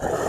Oh.